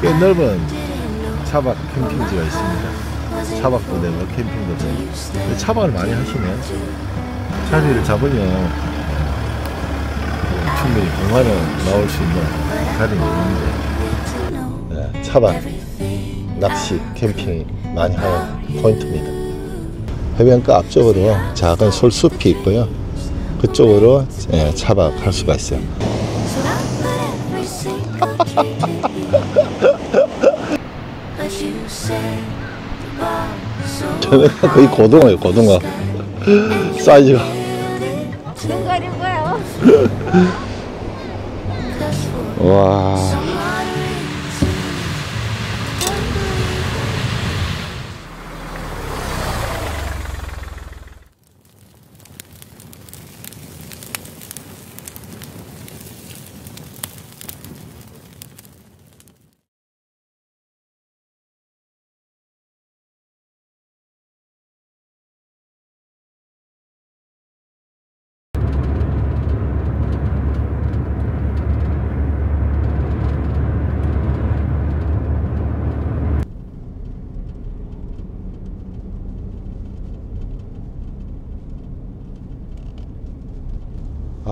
꽤 넓은 차박 캠핑지가 있습니다. 차박도 되고 캠핑도 되고. 차박을 많이 하시네. 자리를 잡으면 충분히 공간은 나올 수 있는 자리는 있는데 네, 차박, 낚시, 캠핑 많이 하는 포인트입니다. 해변가 앞쪽으로 작은 솔숲이 있고요. 그쪽으로 예, 차박할 수가 있어요. 저는 거의 고등어예요, 고등어. 사이즈가. 눈 가린 거요. 와.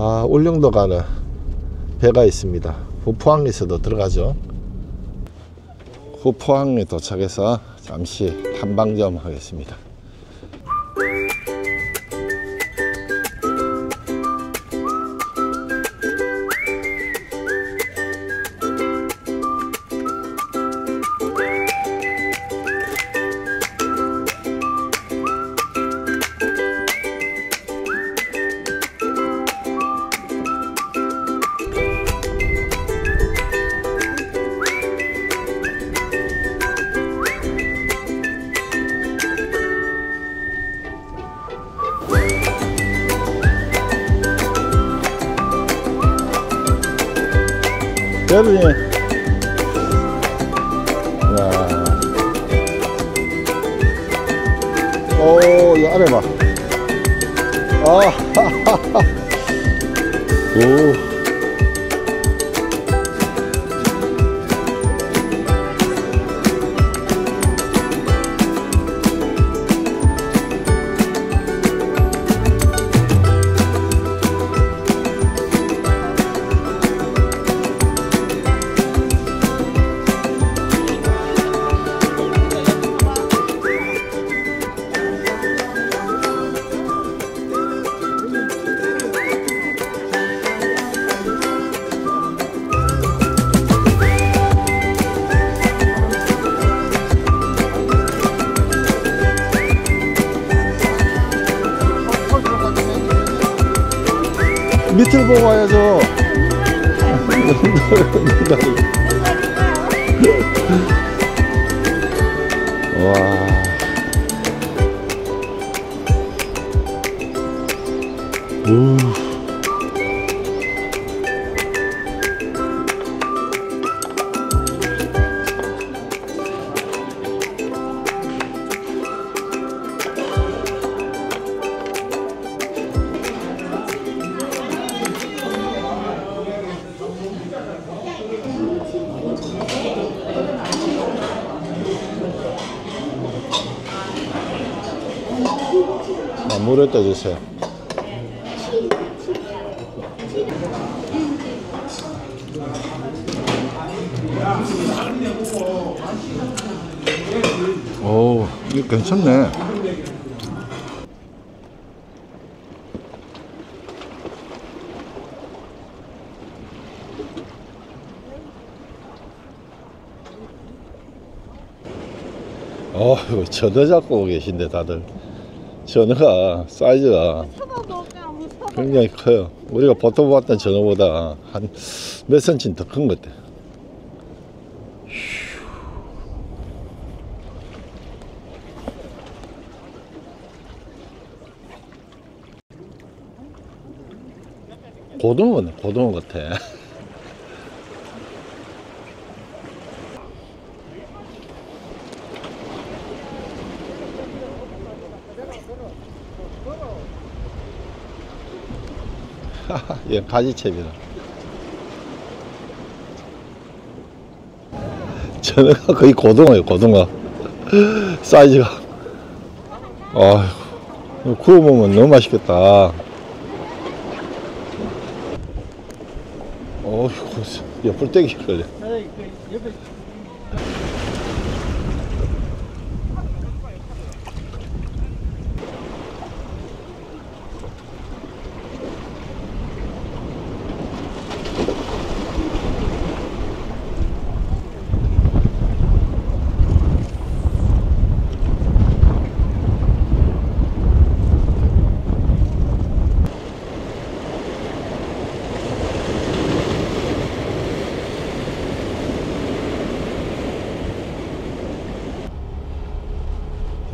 아, 울릉도 가는 배가 있습니다. 후포항에서도 들어가죠. 후포항에 도착해서 잠시 탐방점 하겠습니다. 여러 밑을 보고 와야죠. 와. 우. 아, 물을 떠주세요. 오, 이거 괜찮네. 어, 이거 전어 잡고 계신데 다들. 전어가 사이즈가 굉장히 커요. 우리가 보통 봤던 전어보다 한 몇 센치 더큰 것 같아. 고등어네, 고등어 같아. 예, 가지채비다. 전어가 거의 고등어예요, 고등어. 사이즈가. 아휴, 구워 먹으면 너무 맛있겠다. 어휴, 옆을 떼기 걸려.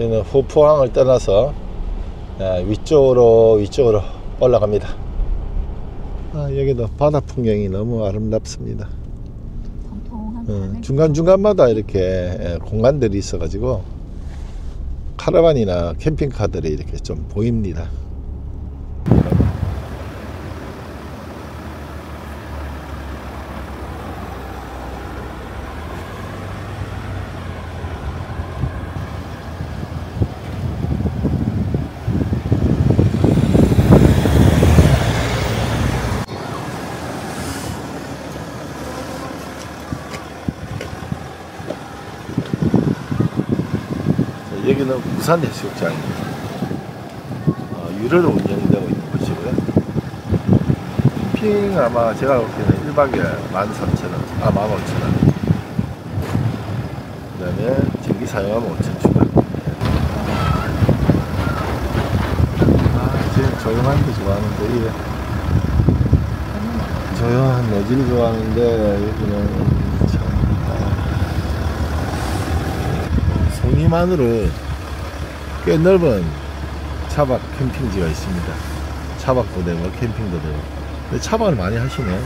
저희는 후포항을 떠나서 아, 위쪽으로 위쪽으로 올라갑니다. 아, 여기도 바다 풍경이 너무 아름답습니다. 어. 중간중간마다 이렇게 예, 공간들이 있어 가지고 카라반이나 캠핑카들이 이렇게 좀 보입니다. 여기는 부산 해수욕장입니다. 어, 유료로 운영되고 있는 곳이고요. 캠핑 아마 제가 볼 때는 1박에 13,000원, 아 15,000원. 그 다음에 전기 사용하면 5,000 추가. 아, 지금 조용한 데 좋아하는데, 이게. 조용한 노지를 좋아하는데, 여기는 참. 아. 송이만으로 꽤 넓은 차박 캠핑지가 있습니다. 차박도 되고 캠핑도 되고. 근데 차박을 많이 하시네.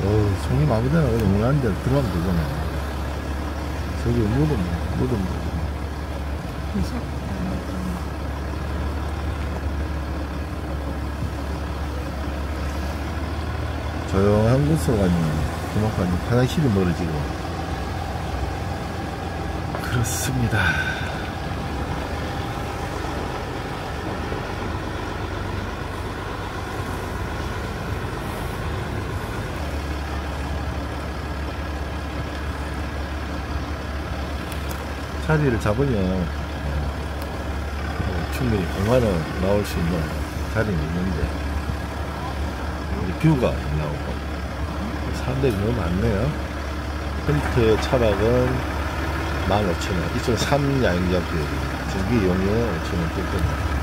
어, 송이 아무데나 그냥 응한 데 들어가면 되잖아. 저기 무덤, 무덤. 조용한 곳으로 가면 그만큼 화장실이 멀어지고. 그렇습니다. 자리를 잡으면 어, 충분히 공간은 나올 수 있는 자리는 있는데 뷰가 안 나오고 사람들이 너무 많네요. 텐트 차박은 15,000원. 이쪽은 3야영장 뷰. 전기 이용료 5,000원 뜯거든요.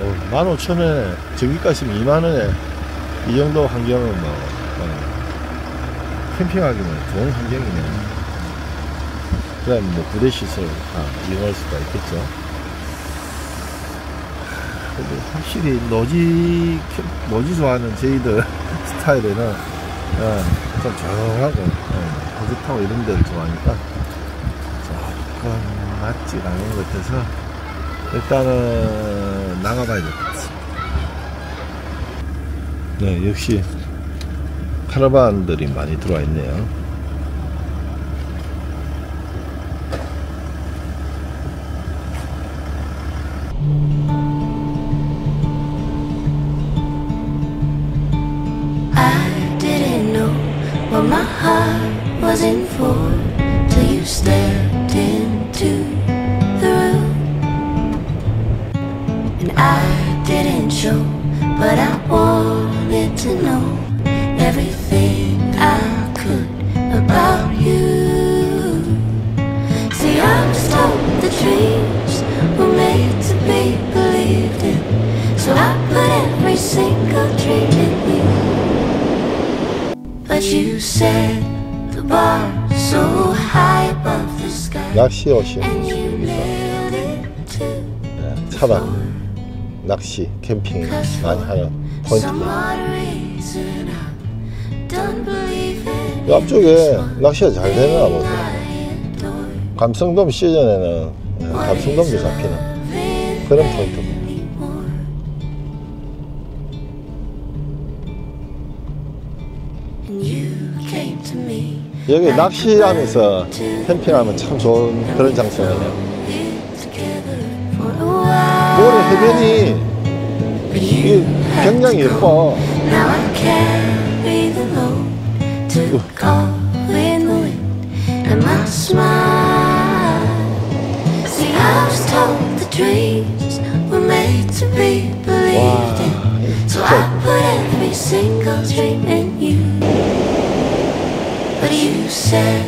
어, 15,000원에 전기가시면 2만원에 이 정도 환경은 뭐 어, 캠핑하기는 좋은 환경이네 그 다음에 뭐 부대시설 다 이용할 수가 있겠죠 근데 확실히 노지 캠- 노지 좋아하는 저희들 스타일에는 어, 좀 조용하고 어, 호주타고 이런 데를 좋아하니까 조금 맞지 않은 것 같아서 일단은 나가봐야 될 것 같습니다. 네 역시 카라반들이 많이 들어와 있네요 heart was in for till you stepped into the room. And I didn't show, but I wanted to know everything I could about you. See, I'm just told the dreams were made to be believed in. So I put every single dream in you. 낚시 it too. 네, 차박 낚시 캠핑 많이 하는. 이 앞쪽에 낚시가 잘 되나 adore 감성돔 시즌에는 네, 감성돔도 잡히는 그런 포인트입니다 여기 낚시하면서 캠핑하면 참 좋은 그런 장소예요. 모래 해변이 굉장히. 예뻐. I carry But you said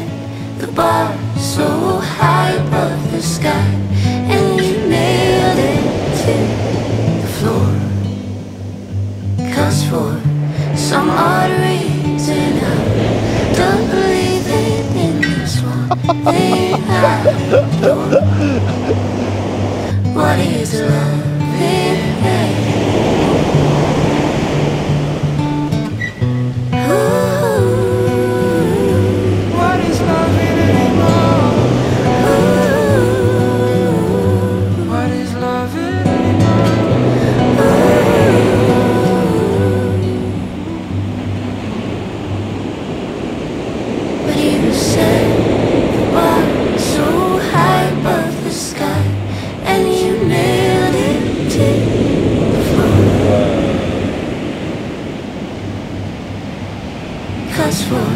the bar so high above the sky, and you nailed it to the floor. Cause for some odd reason I don't believe it in this one thing I adore. What is love Cause for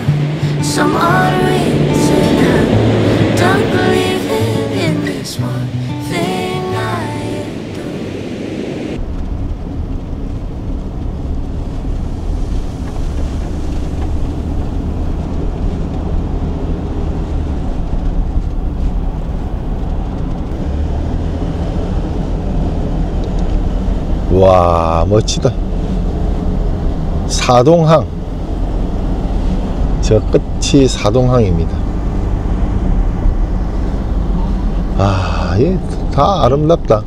some odd reason, I don't believe it in this one thing I adore. 와 멋지다. 사동항. 저 끝이 사동항입니다. 아, 예, 다 아름답다.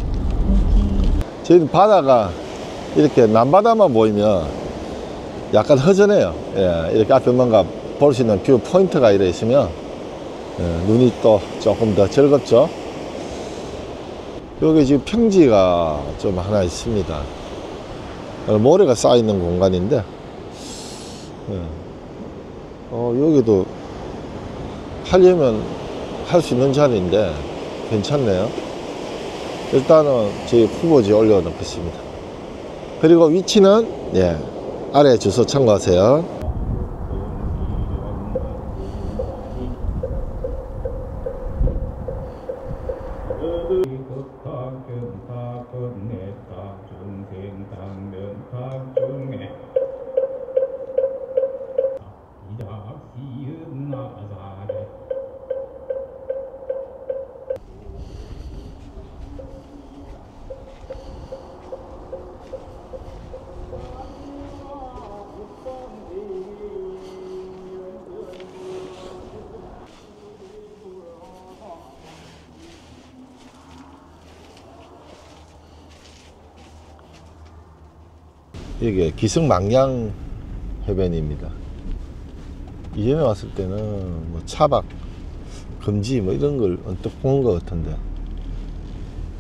저희 바다가 이렇게 남바다만 보이면 약간 허전해요. 예, 이렇게 앞에 뭔가 볼 수 있는 view point가 이래 있으면 예, 눈이 또 조금 더 즐겁죠. 여기 지금 평지가 좀 하나 있습니다. 어, 모래가 쌓여있는 공간인데, 예. 어, 여기도 하려면 할 수 있는 자리인데 괜찮네요. 일단은 저희 후보지에 올려놓겠습니다. 그리고 위치는 예, 아래 주소 참고하세요. 이게 기승망양 해변입니다. 이전에 왔을 때는 뭐 차박, 금지 뭐 이런 걸 언뜻 본 것 같은데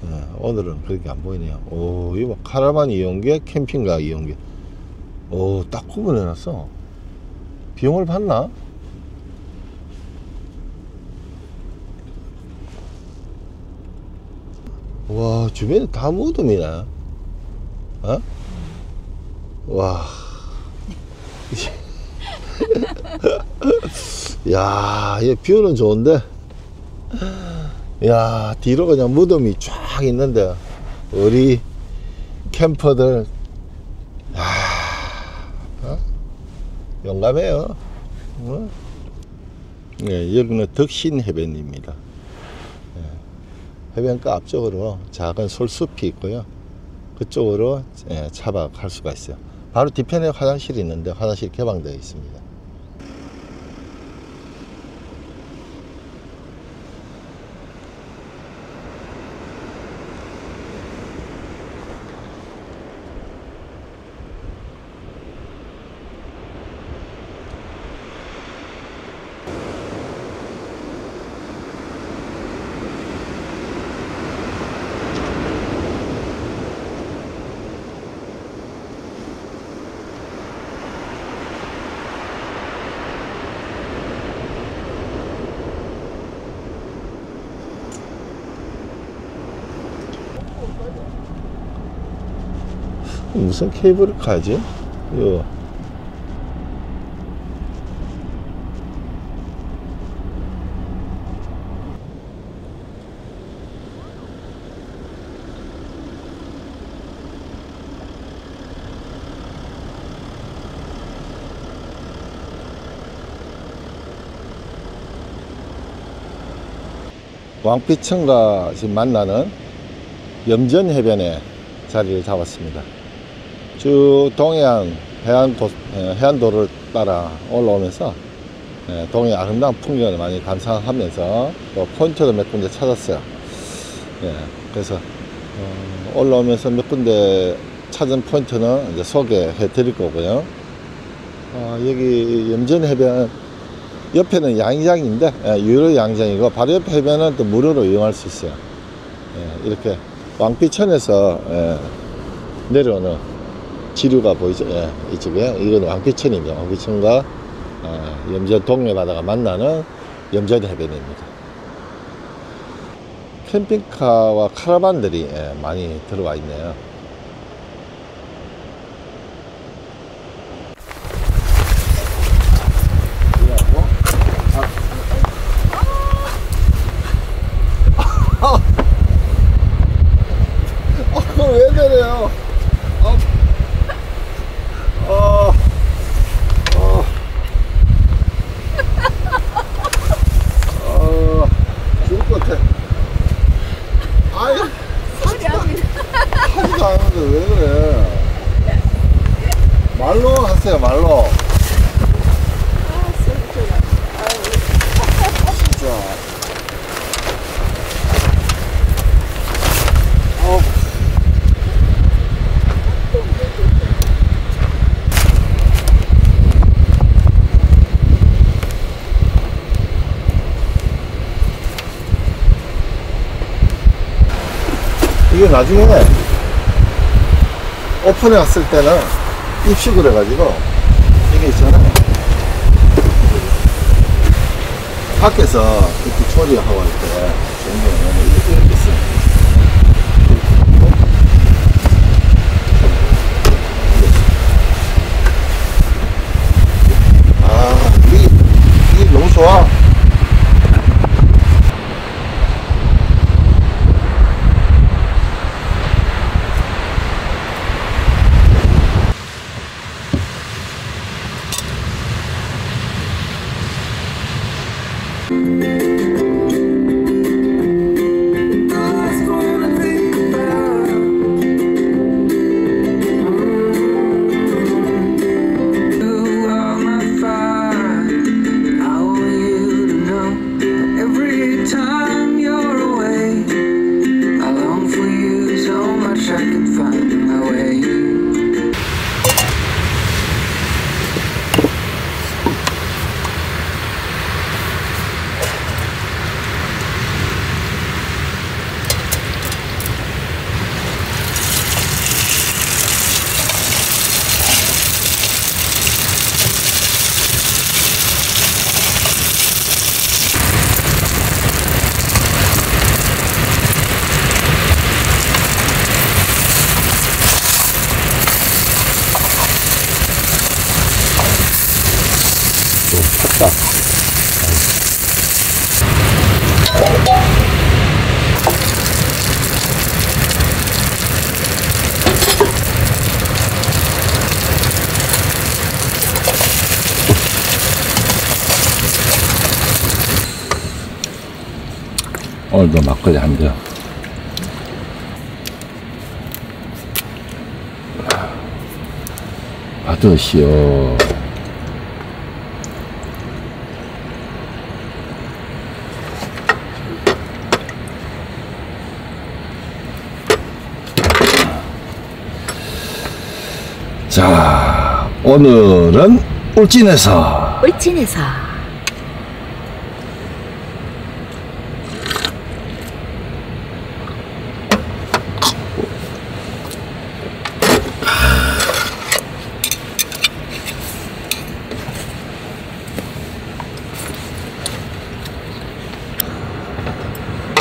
예, 오늘은 그렇게 안 보이네요. 오, 이거 뭐 카라반 이용객, 캠핑카 이용객. 오, 딱 구분해놨어. 비용을 받나? 와, 주변에 다 무덤이네. 어? 와. 야, 이 뷰는 좋은데. 야, 뒤로 그냥 무덤이 쫙 있는데, 우리 캠퍼들, 야, 어? 용감해요. 어? 네, 여기는 덕신 해변입니다. 예, 해변가 앞쪽으로 작은 솔숲이 있고요. 그쪽으로 예, 차박할 수가 있어요. 바로 뒤편에 화장실이 있는데 화장실 개방되어 있습니다. 무슨 케이블카지? 이거 왕비천과 지금 만나는 염전 해변에 자리를 잡았습니다. 쭉 동해안 해안도, 에, 해안도를 따라 올라오면서 에, 동해 아름다운 풍경을 많이 감상하면서 또 포인트를 몇 군데 찾았어요. 예, 그래서 어, 올라오면서 몇 군데 찾은 포인트는 이제 소개해 드릴 거고요. 아, 여기 염전 해변 옆에는 양장인데 예, 유료 양장이고 바로 옆에 해변은 또 무료로 이용할 수 있어요. 예, 이렇게 왕비천에서 예, 내려오는 지류가 보이죠? 예, 이쪽에 이건 왕비천입니다. 왕비천과 어, 염전 동해 바다가 만나는 염전 해변입니다. 캠핑카와 카라반들이 예, 많이 들어와 있네요. 그걸 왜 내려요? 아, 아, 아, 아, 죽을 것 같아. 아이, 하지도 않았는데 왜 그래? 말로 하세요, 말로. 진짜. 어. 이게 나중에 오픈해 왔을 때는 입식을 해가지고 이게 있잖아요. 밖에서 이렇게 조리하고 할 때 종류는 이렇게 이렇게 있어요. 아, 이, 이 너무 좋아. 딱. 오늘도 막걸리 한 잔. 받으시오. 자, 오늘은 울진에서 울진에서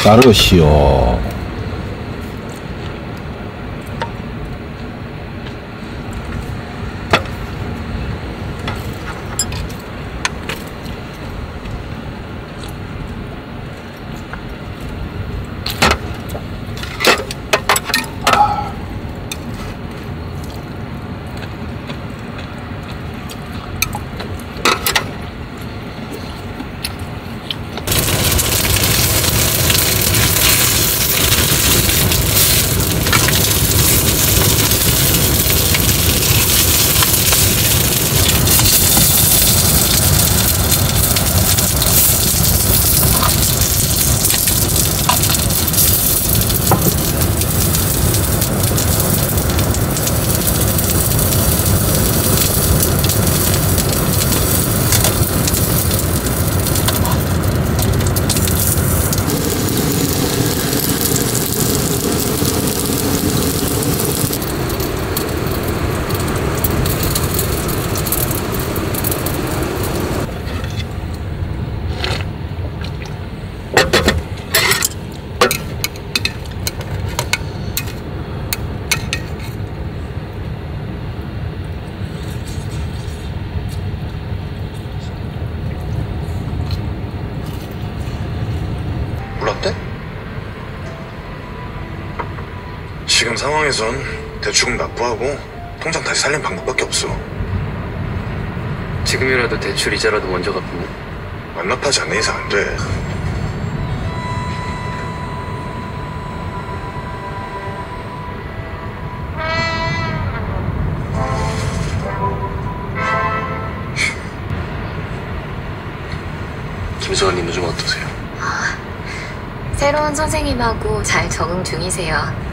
따르시오. 상황에선 대출금 납부하고 통장 다시 살린 방법밖에 없어. 지금이라도 대출 이자라도 먼저 갚으면 완납하지 않는 이상 안 돼. 김서원님은 좀 어떠세요? 새로운 선생님하고 잘 적응 중이세요.